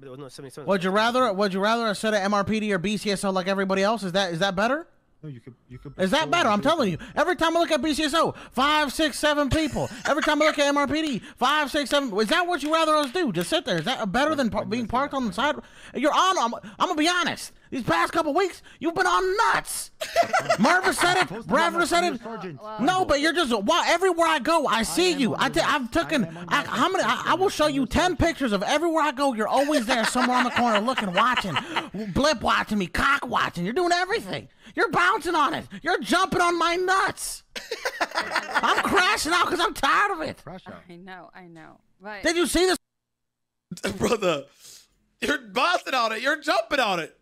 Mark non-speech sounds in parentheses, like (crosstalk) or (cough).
No, 77. Would you rather? Would you rather set an MRPD or BCSO like everybody else? Is that is that better? No, you could. You could. Is that better? I'm telling you. Every time I look at BCSO, five, six, seven people. Every time I look at MRPD, five, six, seven. Is that what you rather us do? Just sit there? Is that better than par- being parked on the side? You're on. I'm, I'm gonna be honest. These past couple weeks, you've been on nuts. (laughs) Marvin said it. Supposed Bradford said it. No, but you're just wow. Everywhere I go, I see am you. on I your t- list. I've taken. I I, how many? I, I will show you ten pictures of everywhere I go. You're always there, somewhere on the corner, looking, watching, blip watching me, cock watching. You're doing everything. You're bouncing on it. You're jumping on my nuts. (laughs) I'm crashing out because I'm tired of it. Crash out. I know, I know. But Did you see this? (laughs) brother. You're bouncing on it. You're jumping on it.